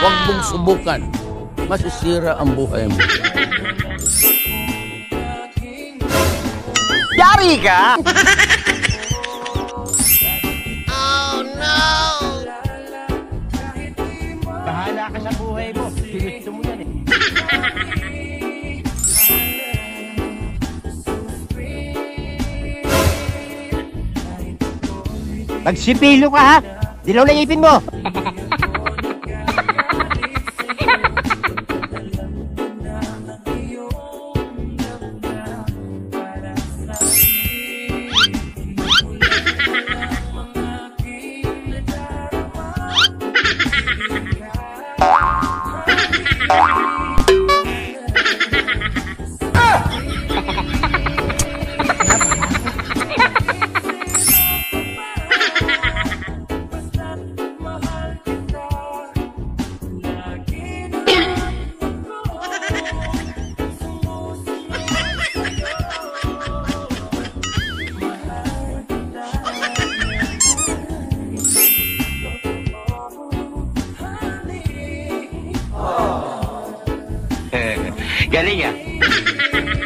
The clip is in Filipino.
Huwag mong subukan. Masisira ang buhay mo. Yari ka! Bahala ka sa buhay mo. Ginusto mo yan eh. Magsipilo ka ha! Dilaw na ipin mo! Oh, Galing ah!